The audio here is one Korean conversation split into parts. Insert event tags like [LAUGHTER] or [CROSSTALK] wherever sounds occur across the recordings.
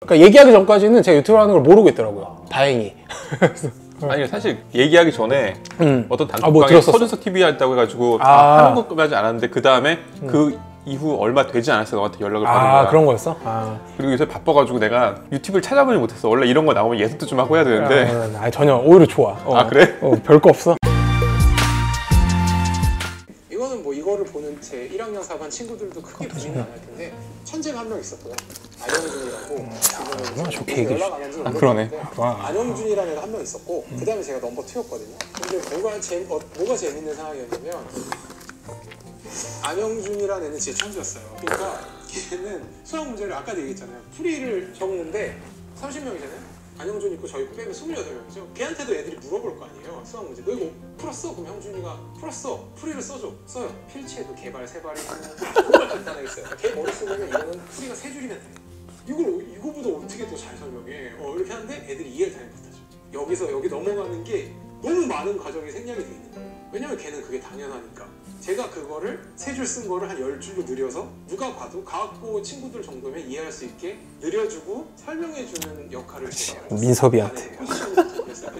그러니까 얘기하기 전까지는 제가 유튜브 하는 걸 모르고 있더라고요. 다행히. [LAUGHS] 아니 사실 얘기하기 전에 음. 어떤 아, 뭐 단톡방에? 서준석 TV 한다고 해가지고 아. 아, 하는 것까지 않았는데 그 다음에 그 이후 얼마 되지 않았어 너한테 연락을 받은 거야. 아 그런 거였어? 아, 그리고 요새 바빠가지고 내가 유튜브를 찾아보지 못했어. 원래 이런 거 나오면 예습도 좀 하고 해야 되는데. 아, 전혀 오히려 좋아. 어. 아, 그래? 어, 별거 없어. 이거를 보는 제 1학년 4반 친구들도 크게 보지는 않을 텐데 천재가 한 명 있었거든. 안영준이라고. 얼마나 이거는 좋게 얘기해 아, 그러네. 안영준이라는 애가 한 명 있었고 그 다음에 제가 넘버 2였거든요. 근데 뭐가 재 어, 뭐가 재밌는 상황이었냐면 안영준이라는 애는 제 천재였어요. 그러니까 걔는 수학 문제를 아까도 얘기했잖아요. 풀이를 적는데 30명이잖아요. 안영준 있고 저 있고 빼면 28명이죠. 걔한테도 애들이 물어볼 거 아니에요. 수학 문제. 너 이거 풀었어? 그럼 형준이가 풀었어. 풀이를 써줘. 써요. 필체도 개발 세 발이고 정말 간단하게 써요. 걔 쓰면 이거는 풀이가 세 줄이면 돼. 이걸 이거보다 어떻게 더 잘 설명해? 어 이렇게 하는데 애들이 이해를 잘 못하죠. 여기서 여기 넘어가는 게 너무 많은 과정이 생략이 돼 있는 거예요. 왜냐면 걔는 그게 당연하니까. 제가 그거를 세 줄 쓴 거를 한 열 줄로 늘려서 누가 봐도 과학고 친구들 정도면 이해할 수 있게 늘려주고 설명해주는 역할을. 민섭이한테. 네.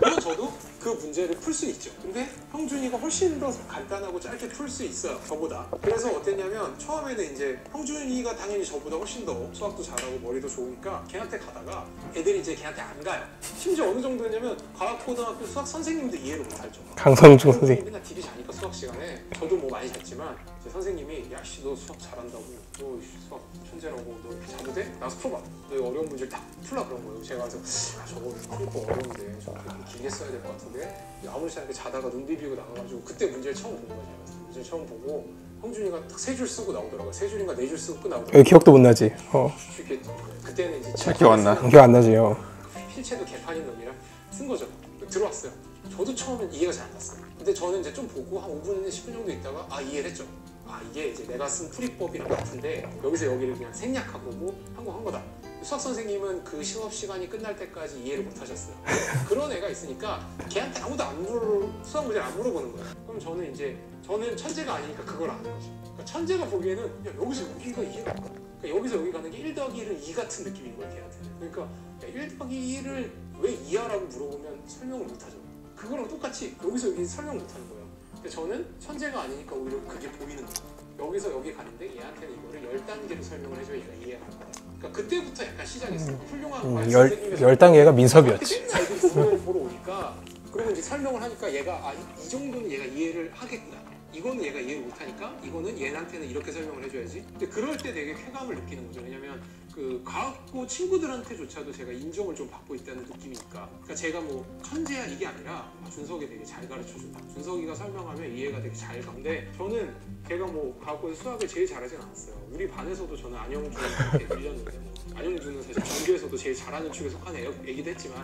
물론 저도 그 문제를 풀 수 있죠. 근데 형준이가 훨씬 더 간단하고 짧게 풀 수 있어요. 저보다. 그래서 어땠냐면 처음에는 이제 형준이가 당연히 저보다 훨씬 더 수학도 잘하고 머리도 좋으니까 걔한테 가다가 애들이 이제 걔한테 안 가요. 심지어 어느 정도냐면 과학고등학교 수학 선생님도 이해를 정도. 강성중 선생님. 맨날 TV 자니까 수학 시간에 저도 뭐 많이 잤지만 제 선생님이 야씨 너 수학 잘한다고 너 수학 천재라고 너 자도 돼? 나서 풀어봐 너 이거 어려운 문제를 딱 풀라 그런 거예요 제가 가서 아 저거 풀거 어려운데 저 그렇게 길게 써야 될 것 같은데 아무렇지 않게 자다가 눈 비비고 나가가지고 그때 문제를 처음 본 거예요 제가. 문제를 처음 보고 형준이가 딱 세 줄 쓰고 나오더라고요 세 줄인가 네 줄 쓰고 나오더라고요 여기 기억도 못 나지. 어. 이렇게 그때는 이제 잘 기억 안 나. 기억 안 나지. 어. 필체도 개판인 놈이라 쓴 거죠. 들어왔어요. 저도 처음엔 이해가 잘 안 갔어요. 근데 저는 이제 좀 보고 한 5분, 10분 정도 있다가 아 이해를 했죠. 아 이게 이제 내가 쓴 풀이법이랑 같은데 여기서 여기를 그냥 생략하고 뭐 한거 한 거다. 수학 선생님은 그 시험 시간이 끝날 때까지 이해를 못 하셨어요. 그런 애가 있으니까 걔한테 아무도 안 물어 수학 문제를 안 물어보는 거예요. 그럼 저는 이제 저는 천재가 아니니까 그걸 아는 거죠. 그러니까 천재가 보기에는 야 여기서 여기가 이해가 안 가. 그러니까 여기서 여기 가는 게 1 더하기 1은 2 같은 느낌인 거예요 걔한테는. 그러니까 야, 1 더하기 1을 왜 2하라고 물어보면 설명을 못 하죠. 그거랑 똑같이 여기서 여기 설명 못 하는 거예요. 근데 저는 천재가 아니니까 오히려 그게 보이는 거예요. 여기서 여기 가는데 얘한테는 이거를 10단계로 설명을 해줘야 얘가 이해가 갈 거다. 그러니까 그때부터 약간 시작했어요. 훌륭한 음, 열, 열 단계가 민섭이었지. 맨날 애들이 보러, [LAUGHS] 보러 오니까 그리고 이제 설명을 하니까 얘가 아, 이, 이 정도는 얘가 이해를 하겠구나. 이거는 얘가 이해를 못하니까 이거는 얘한테는 이렇게 설명을 해줘야지. 근데 그럴 때 되게 쾌감을 느끼는 거죠. 왜냐면 그 과학고 친구들한테조차도 제가 인정을 좀 받고 있다는 느낌이니까. 그러니까 제가 뭐 천재야 이게 아니라 아, 준석이 되게 잘 가르쳐준다. 준석이가 설명하면 이해가 되게 잘 가는데 저는 제가 뭐 과학고에서 수학을 제일 잘하진 않았어요. 우리 반에서도 저는 안영준한테 밀렸는데 뭐 안영준은 사실 전교에서도 제일 잘하는 축에 애, 애기도 했지만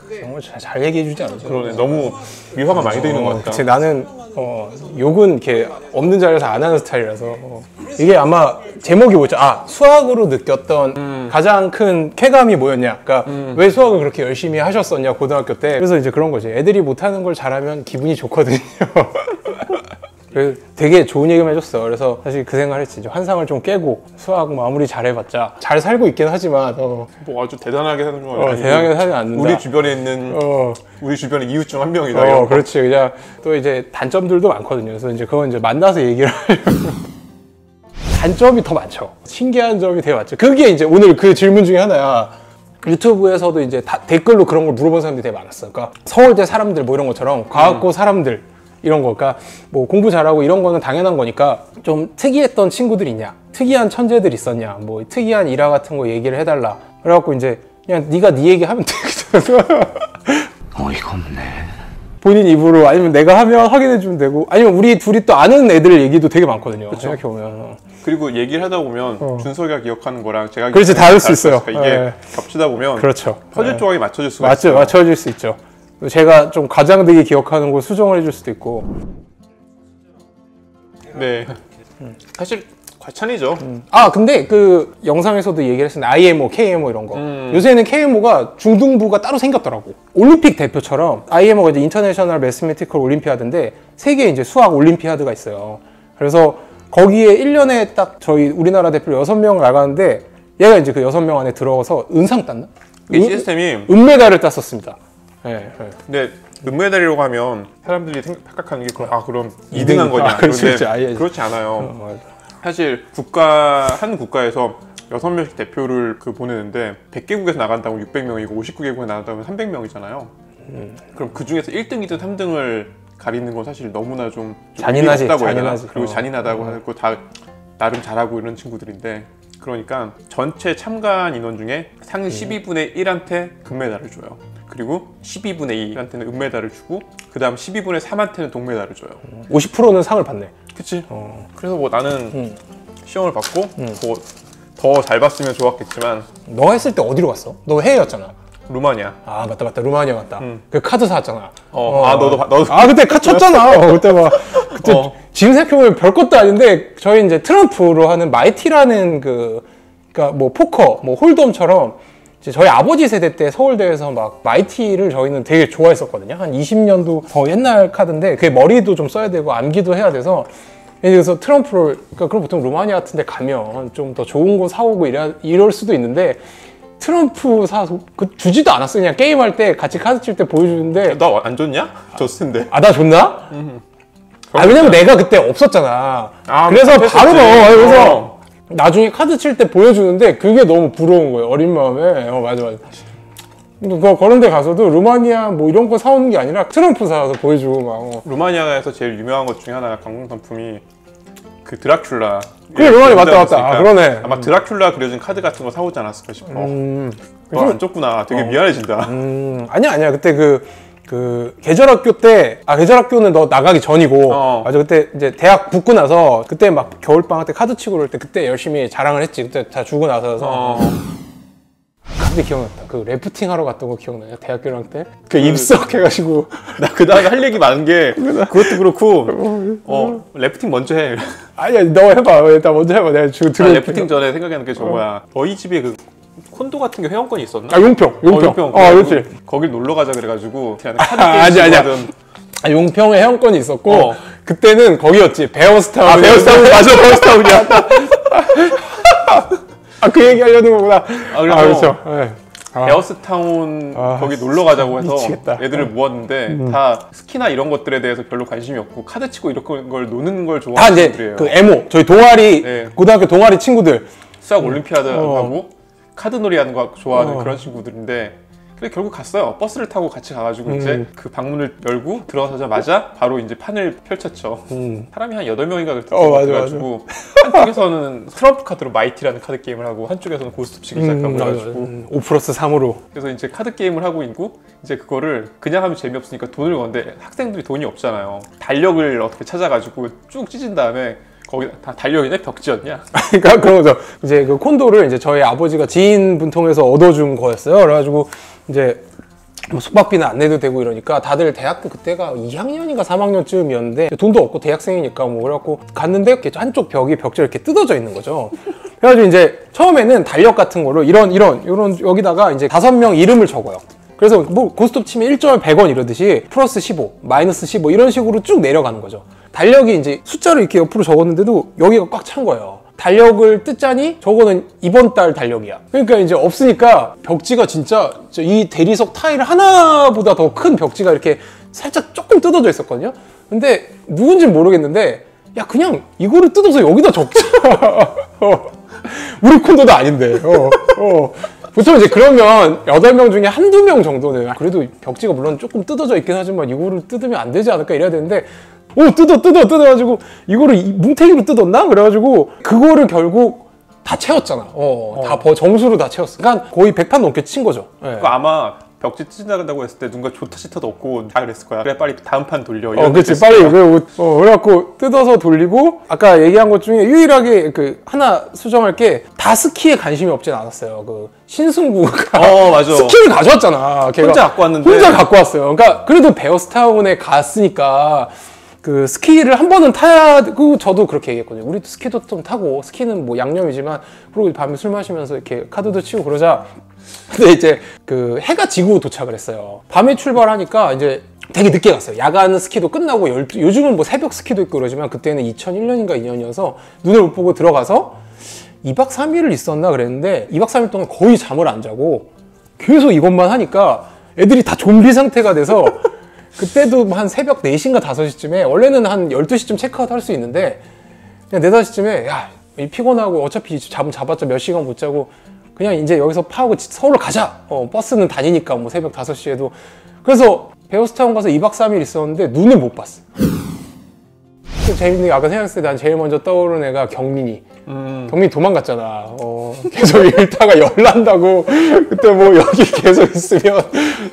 근데 정말 잘, 잘 얘기해주지 않았어. 그러네. 너무 미화가 많이 돼 있는 것 같다. 그치, 나는 어, 욕은 이렇게 없는 자리에서 안 하는 스타일이라서 어. 이게 아마 제목이 뭐였죠? 아 수학으로 느꼈던 가장 큰 쾌감이 뭐였냐? 그러니까 왜 수학을 그렇게 열심히 하셨었냐 고등학교 때 그래서 이제 그런 거지. 애들이 못하는 걸 잘하면 기분이 좋거든요. [LAUGHS] 그래서 되게 좋은 얘기만 해줬어. 그래서 사실 그 생각을 했지. 환상을 좀 깨고 수학 뭐 아무리 잘 해봤자 잘 살고 있긴 하지만 어, 뭐 아주 대단하게 사는 건 어, 아니고 대단하게 살지 않는다. 우리 주변에 있는 어, 우리 주변의 이웃 중 한 명이다. 어. 그렇지. 그냥 또 이제 단점들도 많거든요. 그래서 이제 그건 이제 만나서 얘기를 하려고. [LAUGHS] 단점이 더 많죠. 신기한 점이 되게 많죠. 그게 이제 오늘 그 질문 중에 하나야. 유튜브에서도 이제 다- 댓글로 그런 걸 물어본 사람들이 되게 많았어. 그러니까 서울대 사람들 뭐 이런 것처럼 과학고 사람들 이런 거, 그러니까 뭐 공부 잘하고 이런 거는 당연한 거니까 좀 특이했던 친구들 있냐, 특이한 천재들 있었냐, 뭐 특이한 일화 같은 거 얘기를 해달라. 그래갖고 이제 그냥 네가 네 얘기 하면 되거든. 어이가 없네. 본인 입으로 아니면 내가 하면 확인해 주면 되고 아니면 우리 둘이 또 아는 애들 얘기도 되게 많거든요. 생각해 보면 그리고 얘기를 하다 보면 어. 준석이가 기억하는 거랑 제가 그렇지, 다를 수 있어요. 다르니까 이게 네. 겹치다 보면 그렇죠. 퍼즐 네. 조각이 맞춰질 수가 맞죠, 있어요. 맞춰질 수 있죠. 제가 좀 과장되게 기억하는 걸 수정을 해줄 수도 있고 네. 사실 과찬이죠. 아 근데 그 영상에서도 얘기를 했었는데 IMO, KMO 이런 거 음. 요새는 KMO가 중등부가 따로 생겼더라고 올림픽 대표처럼 IMO가 이제 International Mathematical Olympiad인데 세계 이제 수학 올림피아드가 있어요 그래서 거기에 1년에 딱 저희 우리나라 대표 6명 나가는데 얘가 이제 그 여섯 명 안에 들어가서 은상 땄나? 이 은- 시스템이 은메달을 땄었습니다. 예, 예. 근데 은메달이라고 하면 사람들이 생각하는 게아 그럼 이등. 2등한 거냐? 아, 그런데 그렇지. 아예. 그렇지 않아요. 어. 사실 국가 한 국가에서 여섯 명씩 대표를 그 보내는데 100개국에서 나간다고 600명이고 59개국에 나간다면 300명이잖아요. 음. 그럼 그 중에서 1등, 2등, 3등을 가리는 건 사실 너무나 좀, 좀 잔인하지? 잔인하지. 그리고 어. 잔인하다고 하고 다 나름 잘하고 이런 친구들인데 그러니까 전체 참가한 인원 중에 음. 상위 12분의 1한테 금메달을 줘요. 그리고 12분의 2한테는 은메달을 주고 그 다음 12분의 3한테는 동메달을 줘요. 50%는 상을 받네. 그치? 어. 그래서 뭐 나는 음. 시험을 받고 뭐더잘 봤으면 좋았겠지만 너 했을 때 어디로 갔어? 너 해외였잖아. 루마니아. 아 맞다 맞다 루마니아 갔다. 음. 그 카드 사왔잖아. 어, 아 너도 봐- 너도 아 그때 카 쳤잖아. [LAUGHS] 어, 그때 막 그때 어. 지금 생각해보면 별것도 아닌데 저희 이제 트럼프로 하는 Mighty라는 그 그러니까 뭐 포커 뭐 hold'em처럼 저희 아버지 세대 때 서울대에서 막 Mighty를 저희는 되게 좋아했었거든요. 한 20년도 더 옛날 카드인데 그게 머리도 좀 써야 되고 암기도 해야 돼서 그래서 트럼프를 그러니까 그럼 보통 루마니아 같은 데 가면 좀 더 좋은 거 사오고 이래, 이럴 수도 있는데 트럼프 사 그 주지도 않았어 그냥 게임할 때 같이 카드 칠 때 보여주는데 너안 좋냐? 줬을 텐데. 아 나 줬나? 아 왜냐면 내가 그때 없었잖아. 아, 그래서. 바로 넣어. 그래서 어. 나중에 카드 칠 때 보여주는데 그게 너무 부러운 거예요. 어린 마음에. 어 맞아 맞아. 근데 그 그런 데 가서도 루마니아 뭐 이런 거 사오는 게 아니라 트럼프 사서 보여주고 막. 어. 루마니아에서 제일 유명한 것 중에 하나가 관광 상품이 그 드라큘라. 그래, 루마니아 맞다, 맞다. 아, 그러네. 아마 드라큘라 그려진 카드 같은 거 사오지 않았을까 싶어. 음, 너안 줬구나. 되게 미안해진다. 음, 아니야 아니야. 그때 그. 그 계절학교 때 아 계절학교는 너 나가기 전이고 어. 맞아 그때 이제 대학 붙고 나서 그때 막 겨울 방학 때 카드 치고 그럴 때 그때 열심히 자랑을 했지 그때 다 주고 나서서 어. 근데 기억났다. 그 래프팅 하러 갔던 거 기억나요? 대학교 1학년 때? 그 입석해가지고 [LAUGHS] 나 그 다음에 할 얘기 많은 게 그것도 그렇고 [LAUGHS] 어 래프팅 먼저 해. 아니야 너 해봐. 일단 먼저 해봐. 내가 지금 나 들을 래프팅 전에 생각하는 게 저거야. 너희 집에 그 콘도 같은 게 회원권이 있었나? 아 용평, 용평. 어, 용평. 어, 그렇지. 거길 놀러 가자 그래가지고 그냥 [LAUGHS] 카드 아, 아니야. 하던 아, 용평에 회원권이 있었고 어. 그때는 거기였지. 베어스타운. 아 베어스타운 [LAUGHS] 맞아 베어스타운이야. [LAUGHS] 아그 얘기 하려는 거구나. 아, 그래서 그렇죠. 예. 아, 베어스타운 아, 거기 놀러 가자고 해서 미치겠다. 음. 애들을 모았는데 다 스키나 이런 것들에 대해서 별로 관심이 없고 카드 치고 이런 걸 노는 걸다 좋아하는 친구들이에요. 그 에모 저희 동아리 네. 고등학교 동아리 친구들 수학 올림피아드 어. 하고 카드놀이 하는 거 좋아하는 어. 그런 친구들인데 그래 결국 갔어요. 버스를 타고 같이 가가지고 음. 이제 그 방문을 열고 들어가자마자 바로 이제 판을 펼쳤죠. 음. 사람이 한 8명인가 그랬던 어, 것 맞아, 한쪽에서는 트럼프 카드로 Mighty라는 카드 게임을 하고 한쪽에서는 고스톱 치기 시작하고 음, 맞아, 맞아. 그래가지고 음, 5 플러스 3으로 그래서 이제 카드 게임을 하고 있고 이제 그거를 그냥 하면 재미없으니까 돈을 건데 학생들이 돈이 없잖아요. 달력을 어떻게 찾아가지고 쭉 찢은 다음에 거기 다 달력이네 벽지였냐? [LAUGHS] 그러니까 그런 거죠. 이제 그 콘도를 이제 저희 아버지가 지인분 통해서 얻어준 거였어요. 그래가지고 이제 뭐 숙박비는 안 내도 되고 이러니까 다들 대학교 그때가 2학년인가 3학년쯤이었는데 돈도 없고 대학생이니까 뭐 그래갖고 갔는데 이렇게 한쪽 벽이 벽지가 이렇게 뜯어져 있는 거죠. 그래가지고 이제 처음에는 달력 같은 거로 이런 이런 이런 여기다가 이제 다섯 명 이름을 적어요. 그래서 뭐 고스톱 치면 1점 100원 이러듯이 플러스 15, 마이너스 15 이런 식으로 쭉 내려가는 거죠. 달력이 이제 숫자를 이렇게 옆으로 적었는데도 여기가 꽉 찬 거예요. 달력을 뜯자니 저거는 이번 달 달력이야. 그러니까 이제 없으니까 벽지가 진짜 저이 대리석 타일 하나보다 더 큰 벽지가 이렇게 살짝 조금 뜯어져 있었거든요. 근데 누군지 모르겠는데 야 그냥 이거를 뜯어서 여기다 적자. 어. [LAUGHS] 우리 콘도도 아닌데. 어, 어. 보통 이제 그러면 8명 중에 한두 명 정도는 그래도 벽지가 물론 조금 뜯어져 있긴 하지만 이거를 뜯으면 안 되지 않을까 이래야 되는데 오 뜯어 뜯어 뜯어가지고 이거를 이 뭉태기로 뜯었나? 그래가지고 그거를 결국 다 채웠잖아. 어, 다 버- 점수로 다 채웠어. 그러니까 거의 100판 넘게 친 거죠. 예. 그거 아마 벽지 찢어진다고 했을 때 누가 좋다 싫다도 없고 다 그랬을 거야. 그래 빨리 다음 판 돌려. 어, 그렇지. 빨리, 있을 거야. 그, 어, 그래갖고 뜯어서 돌리고, 아까 얘기한 것 중에 유일하게 그, 하나 수정할 게, 다 스키에 관심이 없진 않았어요. 그, 신승구가. 어 맞아. [LAUGHS] 스키를 가져왔잖아. 걔가. 혼자 갖고 왔는데. 혼자 갖고 왔어요. 그러니까, 그래도 베어스타운에 갔으니까, 그, 스키를 한 번은 타야, 그, 저도 그렇게 얘기했거든요. 우리도 스키도 좀 타고, 스키는 뭐 양념이지만, 그리고 밤에 술 마시면서 이렇게 카드도 치고 그러자. 근데 이제 그 해가 지고 도착을 했어요. 밤에 출발하니까 이제 되게 늦게 갔어요. 야간 스키도 끝나고 12, 요즘은 뭐 새벽 스키도 있고 그러지만 그때는 2001년인가 2년이어서 눈을 못 보고 들어가서 2박 3일을 있었나 그랬는데 2박 3일 동안 거의 잠을 안 자고 계속 이것만 하니까 애들이 다 좀비 상태가 돼서 [LAUGHS] 그때도 한 새벽 4시인가 5시쯤에 원래는 한 12시쯤 체크아웃 할 수 있는데 그냥 4, 5시쯤에 야, 이 피곤하고 어차피 잠 잡았자 몇 시간 못 자고 그냥 이제 여기서 파하고 지- 서울로 가자. 어, 버스는 다니니까 뭐 새벽 5시에도. 그래서 베어스타운 가서 2박 3일 있었는데 눈을 못 봤어. 또 재밌는 게 아까 생각했을 때 난 제일 먼저 떠오르는 애가 경민이. 음, 경민이 도망갔잖아. 어, 계속 읽다가 열난다고. [LAUGHS] 그때 뭐 여기 계속 있으면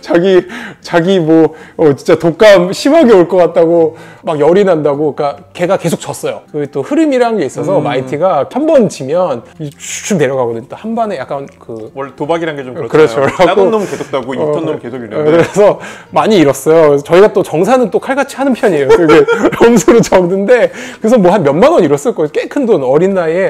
자기, 자기 뭐, 어, 진짜 독감 심하게 올 것 같다고 막 열이 난다고. 그러니까 걔가 계속 졌어요. 그또 흐름이라는 게 있어서 마이티가 한 번 지면 쭉 내려가거든. 또한 번에 약간 그 원래 도박이란 게 좀 그렇죠. 작은 놈 계속 따고 2톤 놈 계속 어, 이러는데 그래서 많이 잃었어요. 저희가 또 정산은 또 칼같이 하는 편이에요. 되게 점수로 [LAUGHS] 적는데 그래서 뭐 한 몇만 원 잃었을 거예요. 꽤 큰 돈 어린 나이에.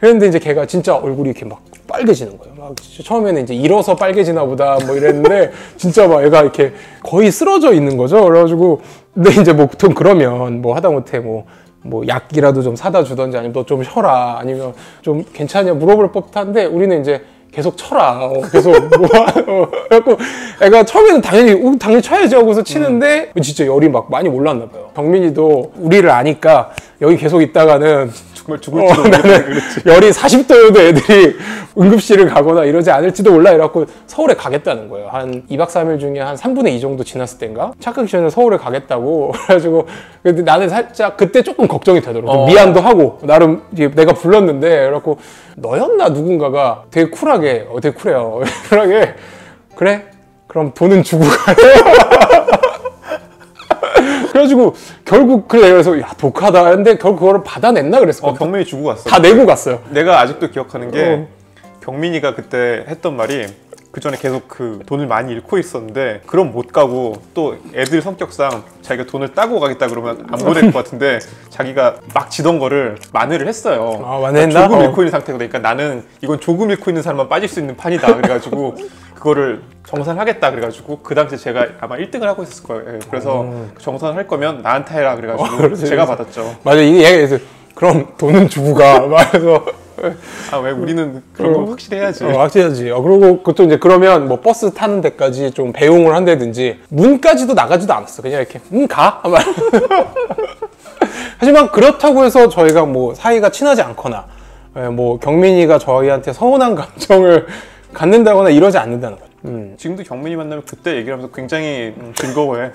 그랬는데 이제 걔가 진짜 얼굴이 이렇게 막 빨개지는 거예요. 막 처음에는 이제 일어서 빨개지나 보다 뭐 이랬는데 [LAUGHS] 진짜 막 얘가 이렇게 거의 쓰러져 있는 거죠. 그래가지고 근데 이제 뭐 보통 그러면 뭐 하다못해 뭐뭐 약이라도 좀 사다 주던지 아니면 너 좀 쉬어라 아니면 좀 괜찮냐 물어볼 법한데 우리는 이제 계속 쳐라 어, 계속 [LAUGHS] 뭐 어, 그래갖고 애가 처음에는 당연히 어, 당연히 쳐야지 하고서 치는데 진짜 열이 막 많이 올랐나 봐요 경민이도 우리를 아니까 여기 계속 있다가는 정말 어, 죽을지도 모르겠네 그랬지. 열이 40도여도 애들이 응급실을 가거나 이러지 않을지도 몰라 이래갖고 서울에 가겠다는 거예요. 한 2박 3일 중에 한 3분의 2 정도 지났을 땐가? 착각 시간에 서울에 가겠다고. [LAUGHS] 그래가지고 근데 나는 살짝 그때 조금 걱정이 되더라고. 좀 어. 미안도 하고 나름 내가 불렀는데 그래갖고 너였나 누군가가 되게 쿨하게 어 되게 쿨해요. [LAUGHS] 쿨하게 그래? 그럼 돈은 주고 가요. [LAUGHS] 그래가지고 결국 그래 그래서 야 독하다 했는데 결국 그거를 받아냈나 그랬어. 어, 경민이 주고 갔어. 다 내고 갔어요. 내가 아직도 기억하는 게 어. 경민이가 그때 했던 말이 그 전에 계속 그 돈을 많이 잃고 있었는데 그럼 못 가고 또 애들 성격상 자기가 돈을 따고 가겠다 그러면 안 보낼 것 같은데 [LAUGHS] 자기가 막 지던 거를 만회를 했어요. 아, 만회했나? 조금 어. 잃고 있는 상태가 되니까 나는 이건 조금 잃고 있는 사람만 빠질 수 있는 판이다. 그래가지고 [LAUGHS] 그거를 정산하겠다. 그래가지고 그 당시에 제가 아마 1등을 하고 있었을 거예요. 예, 그래서 정산할 거면 나한테 해라. 그래가지고 어, 제가. 받았죠. 맞아 이게 얘가 그럼 돈은 주고 가 [LAUGHS] 말해서 아 왜 우리는 그런 거 확실히 해야지. 어, 확실하지 어, 그리고 그것도 이제 그러면 뭐 버스 타는 데까지 좀 배웅을 한다든지 문까지도 나가지도 않았어 그냥 이렇게 응 가 [LAUGHS] 하지만 그렇다고 해서 저희가 뭐 사이가 친하지 않거나 예, 뭐 경민이가 저희한테 서운한 감정을 [LAUGHS] 갖는다거나 이러지 않는다는 거죠 음. 지금도 경민이 만나면 그때 얘기를 하면서 굉장히 음, 즐거워해.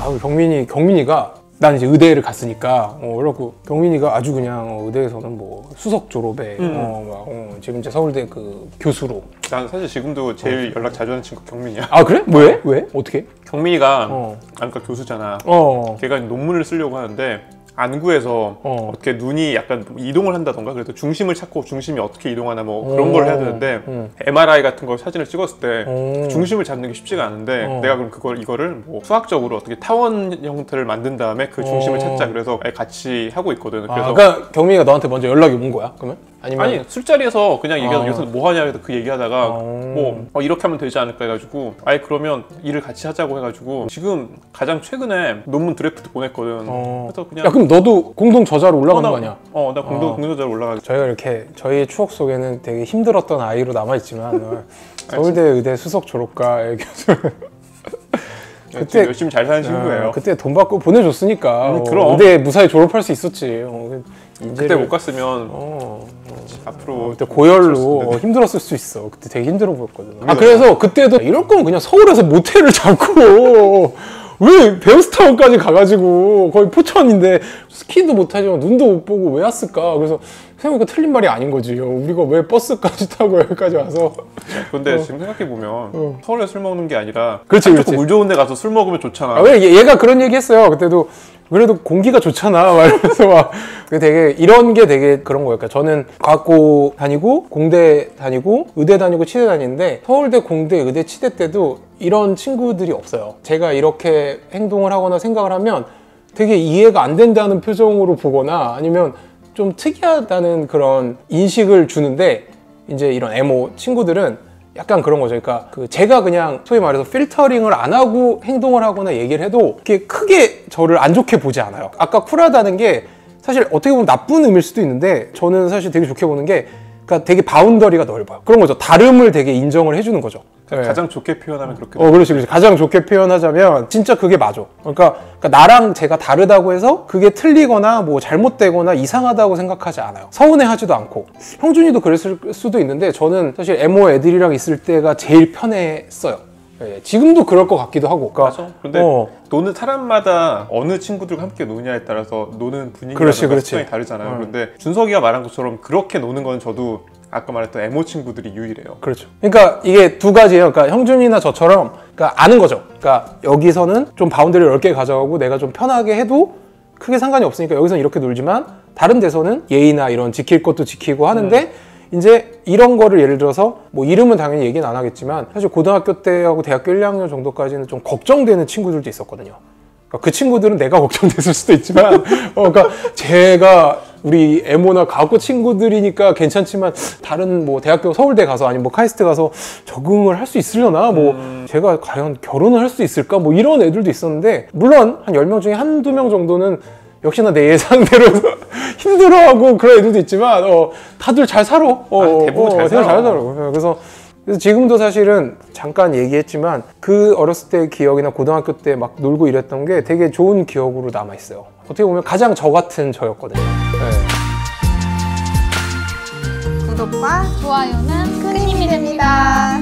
아 경민이 경민이가 난 이제 의대를 갔으니까 어 그래갖고 경민이가 아주 그냥 어, 의대에서는 뭐 수석 졸업에 음. 어, 막, 어, 지금 이제 서울대 그 교수로 난 사실 지금도 제일 연락 자주 하는 친구 경민이야. 아 그래 왜 왜 어떻게 경민이가 어. 아까 교수잖아. 어 걔가 논문을 쓰려고 하는데 안구에서 어. 어. 떻게 눈이 약간 이동을 한다던가 그래서 중심을 찾고 중심이 어떻게 이동하나 뭐 그런 어. 걸 해야 되는데 음. MRI 같은 거 사진을 찍었을 때 어. 중심을 잡는 게 쉽지가 않은데 어. 내가 그럼 그걸 이거를 뭐 수학적으로 어떻게 타원 형태를 만든 다음에 그 중심을 어. 찾자 그래서 같이 하고 있거든. 아, 그래서 그러니까 경민이가 너한테 먼저 연락이 온 거야 그러면 아니면 아니 술자리에서 그냥 얘기하다 어. 요새 뭐 하냐 해서 그 얘기하다가 어. 뭐 어, 이렇게 하면 되지 않을까 해가지고 아예 그러면 일을 같이 하자고 해가지고 지금 가장 최근에 논문 드래프트 보냈거든 어. 그래서 그냥 야 그럼 너도 공동 저자로 올라간 어, 거 나- 아니야 어, 나 공동 어. 공동자로 올라가. 저희가 이렇게 저희의 추억 속에는 되게 힘들었던 아이로 남아 있지만 어, 서울대 의대 수석 졸업과의 교수 [LAUGHS] 그때 그때- 열심히 잘 사는 친구예요. 어, 그때 돈 받고 보내줬으니까 음, 어, 그럼. 의대 무사히 졸업할 수 있었지. 어, 인재를- 그때 못 갔으면 어, 앞으로 그때 고열로 어, 힘들었을 수 있어. 그때 되게 힘들어 보였거든. 아 그래서 그때도 이럴 거면 그냥 서울에서 모텔을 [LAUGHS] 잡고 왜 베어스타운까지 가가지고 거의 포천인데 스키도 못하지만 눈도 못 보고 왜 왔을까? 그래서 생각해보니까 틀린 말이 아닌 거지. 어, 우리가 왜 버스까지 타고 여기까지 와서 근데 지금 생각해 보면 어. 서울에 술 먹는 게 아니라 그렇지, 그렇지. 물 좋은 데 가서 술 먹으면 좋잖아. 아, 왜 얘- 얘가 그런 얘기 했어요. 그때도 그래도 공기가 좋잖아. 막 이러면서 막 되게 이런 게 되게 그런 거예요. 그러니까 저는 과학고 다니고 공대 다니고 의대 다니고 치대 다니는데 서울대 공대 의대 치대 때도 이런 친구들이 없어요. 제가 이렇게 행동을 하거나 생각을 하면 되게 이해가 안 된다는 표정으로 보거나 아니면 좀 특이하다는 그런 인식을 주는데 이제 이런 에모 친구들은 약간 그런 거죠. 그러니까 그 제가 그냥 소위 말해서 필터링을 안 하고 행동을 하거나 얘기를 해도 이렇게 크게 저를 안 좋게 보지 않아요. 아까 쿨하다는 게 사실 어떻게 보면 나쁜 의미일 수도 있는데 저는 사실 되게 좋게 보는 게 그러니까 되게 바운더리가 넓어요. 그런 거죠. 다름을 되게 인정을 해주는 거죠. 네. 가장 좋게 표현하면 그렇게 어, 그렇지, 그렇지. 가장 좋게 표현하자면 진짜 그게 맞아. 그러니까, 그러니까 나랑 제가 다르다고 해서 그게 틀리거나 뭐 잘못되거나 이상하다고 생각하지 않아요. 서운해하지도 않고. 형준이도 그랬을 수도 있는데 저는 사실 에모 애들이랑 있을 때가 제일 편했어요. 예, 지금도 그럴 것 같기도 하고. 그러니까, 맞아. 근데 어, 노는 사람마다 어느 친구들과 함께 노냐에 따라서 노는 분위기가. 수준이 다르잖아요. 어. 그런데 준석이가 말한 것처럼 그렇게 노는 건 저도 아까 말했던 에모 친구들이 유일해요. 그렇죠. 그러니까 이게 두 가지예요. 그러니까 형준이나 저처럼 그러니까 아는 거죠. 그러니까 여기서는 좀 boundary를 넓게 가져가고 내가 좀 편하게 해도 크게 상관이 없으니까 여기서는 이렇게 놀지만 다른 데서는 예의나 이런 지킬 것도 지키고 하는데 이제 이런 거를 예를 들어서 뭐 이름은 당연히 얘기는 안 하겠지만 사실 고등학교 때하고 대학교 1, 2학년 정도까지는 좀 걱정되는 친구들도 있었거든요. 그러니까 그 친구들은 내가 [LAUGHS] 걱정됐을 수도 있지만, 어, 그러니까 제가 우리 에모나 가고 친구들이니까 괜찮지만 다른 뭐 대학교 서울대 가서 아니면 뭐 카이스트 가서 적응을 할 수 있으려나 뭐 제가 과연 결혼을 할 수 있을까 뭐 이런 애들도 있었는데 물론 한 10명 중에 한두 명 정도는 역시나 내 예상대로 [LAUGHS] 힘들어하고 그런 애들도 있지만 어, 다들 잘 살아. 어, 아, 대부분 잘 살아. 잘 살아. 그래서 그래서 지금도 사실은 잠깐 얘기했지만 그 어렸을 때 기억이나 고등학교 때 막 놀고 이랬던 게 되게 좋은 기억으로 남아 있어요. 어떻게 보면 가장 저 같은 저였거든요. 네. 구독과 좋아요는 큰 힘이 됩니다.